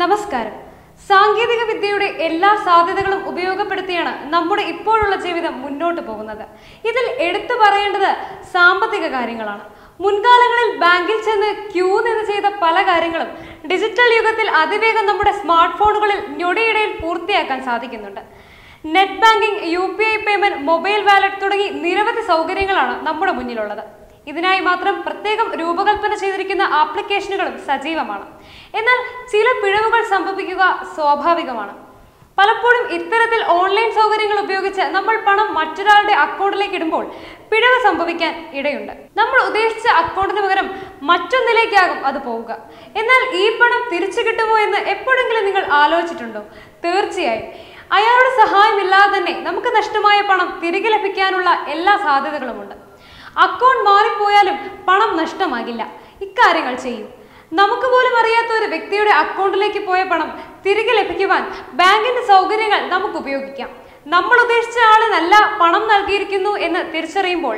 നമസ്കാരം. സാങ്കേതിക വിദ്യയുടെ എല്ലാ സാധ്യതകളും ഉപയോഗപ്പെടുത്തിയാണ് നമ്മുടെ ഇപ്പോഴുള്ള ജീവിതം മുന്നോട്ട് പോകുന്നത്. ഇതിൽ എടുത്തു പറയേണ്ടത് സാമ്പത്തിക കാര്യങ്ങളാണ്. മുൻകാലങ്ങളിൽ ബാങ്കിൽ ചെന്ന് ക്യൂ നിന്ന് ചെയ്ത പല കാര്യങ്ങളും ഡിജിറ്റൽ യുഗത്തിൽ അതിവേഗം നമ്മുടെ സ്മാർട്ട് ഫോണുകളിൽ ഞൊടിയിടയിൽ പൂർത്തിയാക്കാൻ സാധിക്കുന്നുണ്ട്. Net banking U payment mobile wallet തുടങ്ങി നിരവധി സൗകര്യങ്ങളാണ് നമ്മുടെ മുന്നിലുള്ളത്. ഇതിനായി മാത്രം പ്രത്യേകം രൂപകൽപ്പന ചെയ്തിരിക്കുന്ന ആപ്ലിക്കേഷനുകളും സജീവമാണ്. എന്നാൽ ചില പിഴവുകൾ സംഭവിക്കുക സ്വാഭാവികമാണ്. പലപ്പോഴും ഇത്തരത്തിൽ ഓൺലൈൻ സൗകര്യങ്ങൾ ഉപയോഗിച്ച് നമ്മൾ പണം മറ്റൊരാളുടെ അക്കൗണ്ടിലേക്ക് ഇടുമ്പോൾ പിഴവ് സംഭവിക്കാൻ ഇടയുണ്ട്. നമ്മൾ ഉദ്ദേശിച്ച അക്കൗണ്ടിന് പകരം മറ്റൊന്നിലേക്കാകും അത് പോവുക. എന്നാൽ ഈ പണം തിരിച്ചു കിട്ടുമോ എന്ന് എപ്പോഴെങ്കിലും നിങ്ങൾ ആലോചിച്ചിട്ടുണ്ടോ? തീർച്ചയായും. അയാളുടെ സഹായമില്ലാതെ തന്നെ നമുക്ക് നഷ്ടമായ പണം തിരികെ ലഭിക്കാനുള്ള എല്ലാ സാധ്യതകളുമുണ്ട്. അക്കൗണ്ട് മാറിപ്പോയാലും പണം നഷ്ടമാകില്ല. ഇക്കാര്യങ്ങൾ ചെയ്യും. നമുക്ക് പോലും അറിയാത്ത ഒരു വ്യക്തിയുടെ അക്കൗണ്ടിലേക്ക് പോയ പണം തിരികെ ലഭിക്കുവാൻ ബാങ്കിന്റെ സൗകര്യങ്ങൾ നമുക്ക് ഉപയോഗിക്കാം. നമ്മൾ ഉദ്ദേശിച്ച ആളിനല്ല പണം നൽകിയിരിക്കുന്നു എന്ന് തിരിച്ചറിയുമ്പോൾ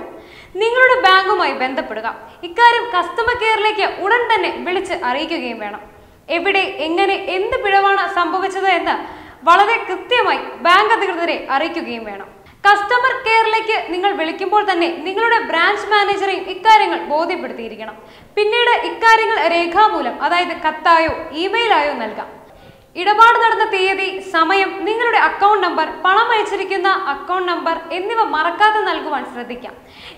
നിങ്ങളുടെ ബാങ്കുമായി ബന്ധപ്പെടുക. ഇക്കാര്യം കസ്റ്റമർ കെയറിലേക്ക് ഉടൻ തന്നെ വിളിച്ച് അറിയിക്കുകയും വേണം. എവിടെ എങ്ങനെ എന്ത് പിഴവാണ് സംഭവിച്ചത് എന്ന് വളരെ കൃത്യമായി ബാങ്ക് അധികൃതരെ അറിയിക്കുകയും വേണം. കസ്റ്റമർ കെയറിലേക്ക് നിങ്ങൾ വിളിക്കുമ്പോൾ തന്നെ നിങ്ങളുടെ ബ്രാഞ്ച് മാനേജറെയും ഇക്കാര്യങ്ങൾ ബോധ്യപ്പെടുത്തിയിരിക്കണം. പിന്നീട് ഇക്കാര്യങ്ങൾ രേഖാമൂലം അതായത് കത്തായോ ഇമെയിലായോ നൽകാം. ഇടപാട് നടന്ന തീയതി സമയം നിങ്ങളുടെ അക്കൗണ്ട് നമ്പർ പണം അയച്ചിരിക്കുന്ന അക്കൗണ്ട് നമ്പർ എന്നിവ മറക്കാതെ നൽകുവാൻ ശ്രദ്ധിക്കാം.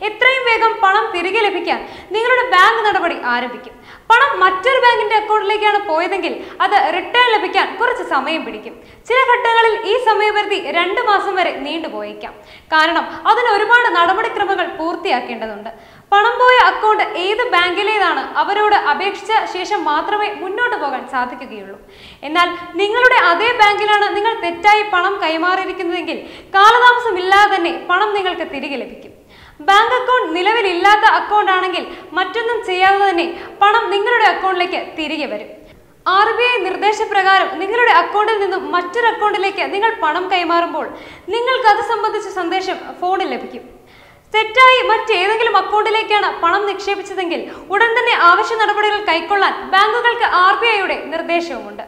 എത്രയും വേഗം പണം തിരികെ ലഭിക്കാൻ നിങ്ങളുടെ ബാങ്ക് നടപടി ആരംഭിക്കും. പണം മറ്റൊരു ബാങ്കിന്റെ അക്കൗണ്ടിലേക്കാണ് പോയതെങ്കിൽ അത് റിട്ടേൺ ലഭിക്കാൻ കുറച്ച് സമയം പിടിക്കും. ചില ഘട്ടങ്ങളിൽ ഈ സമയപരിധി രണ്ട് മാസം വരെ നീണ്ടുപോയേക്കാം കാരണം അതിന് ഒരുപാട് നടപടിക്രമങ്ങൾ പൂർത്തിയാക്കേണ്ടതുണ്ട്. പണം പോയ അക്കൗണ്ട് ഏത് ബാങ്കിലേതാണ് അവരോട് അപേക്ഷിച്ച ശേഷം മാത്രമേ മുന്നോട്ട് പോകാൻ സാധിക്കുകയുള്ളൂ. എന്നാൽ നിങ്ങളുടെ അതേ ബാങ്കിലാണ് നിങ്ങൾ തെറ്റായി പണം കൈമാറിയിരിക്കുന്നതെങ്കിൽ കാലതാമസമില്ലാതെ തന്നെ പണം നിങ്ങൾക്ക് തിരികെ ലഭിക്കും. ബാങ്ക് അക്കൗണ്ട് നിലവിലില്ലാത്ത അക്കൗണ്ട് ആണെങ്കിൽ മറ്റൊന്നും ചെയ്യാതെ തന്നെ പണം നിങ്ങളുടെ അക്കൗണ്ടിലേക്ക് തിരികെ വരും. ആർ ബി ഐ നിർദ്ദേശപ്രകാരം നിങ്ങളുടെ അക്കൗണ്ടിൽ നിന്നും മറ്റൊരു അക്കൗണ്ടിലേക്ക് നിങ്ങൾ പണം കൈമാറുമ്പോൾ നിങ്ങൾക്ക് അത് സംബന്ധിച്ച സന്ദേശം ഫോണിൽ ലഭിക്കും. തെറ്റായി മറ്റേതെങ്കിലും അക്കൗണ്ടിലേക്കാണ് പണം നിക്ഷേപിച്ചതെങ്കിൽ ഉടൻ തന്നെ ആവശ്യ നടപടികൾ കൈക്കൊള്ളാൻ ബാങ്കുകൾക്ക് ആർ ബി ഐയുടെ നിർദ്ദേശവുമുണ്ട്.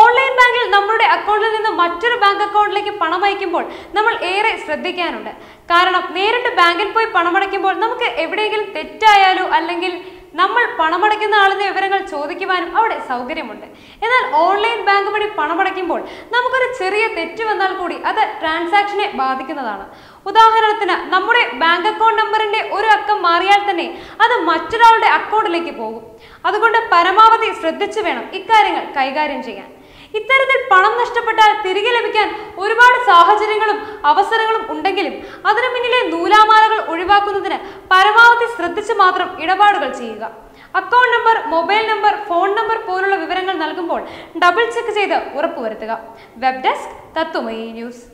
ഓൺലൈൻ ബാങ്കിൽ നമ്മുടെ അക്കൗണ്ടിൽ നിന്ന് മറ്റൊരു ബാങ്ക് അക്കൗണ്ടിലേക്ക് പണം അയക്കുമ്പോൾ നമ്മൾ ഏറെ ശ്രദ്ധിക്കാനുണ്ട്. കാരണം നേരിട്ട് ബാങ്കിൽ പോയി പണമടയ്ക്കുമ്പോൾ നമുക്ക് എവിടെയെങ്കിലും തെറ്റായാലോ അല്ലെങ്കിൽ നമ്മൾ പണമടയ്ക്കുന്ന ആളിന്റെ വിവരങ്ങൾ ചോദിക്കുവാനും അവിടെ സൗകര്യമുണ്ട്. എന്നാൽ ഓൺലൈൻ ബാങ്ക് വഴി പണമടയ്ക്കുമ്പോൾ നമുക്കൊരു ചെറിയ തെറ്റ് വന്നാൽ കൂടി അത് ട്രാൻസാക്ഷനെ ബാധിക്കുന്നതാണ്. ഉദാഹരണത്തിന് നമ്മുടെ ബാങ്ക് അക്കൗണ്ട് നമ്പറിന്റെ ഒരു അക്കം മാറിയാൽ തന്നെ അത് മറ്റൊരാളുടെ അക്കൗണ്ടിലേക്ക് പോകും. അതുകൊണ്ട് പരമാവധി ശ്രദ്ധിച്ചു വേണം ഇക്കാര്യങ്ങൾ കൈകാര്യം ചെയ്യാൻ. ഇത്തരത്തിൽ പണം നഷ്ടപ്പെട്ടാൽ തിരികെ ലഭിക്കാൻ ഒരുപാട് സാഹചര്യങ്ങളും അവസരങ്ങളും ഉണ്ടെങ്കിലും അതിനു പിന്നിലെ നൂലാമാലകൾ ഒഴിവാക്കുന്നതിന് പരമാവധി ശ്രദ്ധിച്ച് മാത്രം ഇടപാടുകൾ ചെയ്യുക. Account number mobile number phone number പോലുള്ള വിവരങ്ങൾ നൽകുമ്പോൾ ഡബിൾ ചെക്ക് ചെയ്ത് ഉറപ്പുവരുത്തുക. Web desk Tatwamayi news.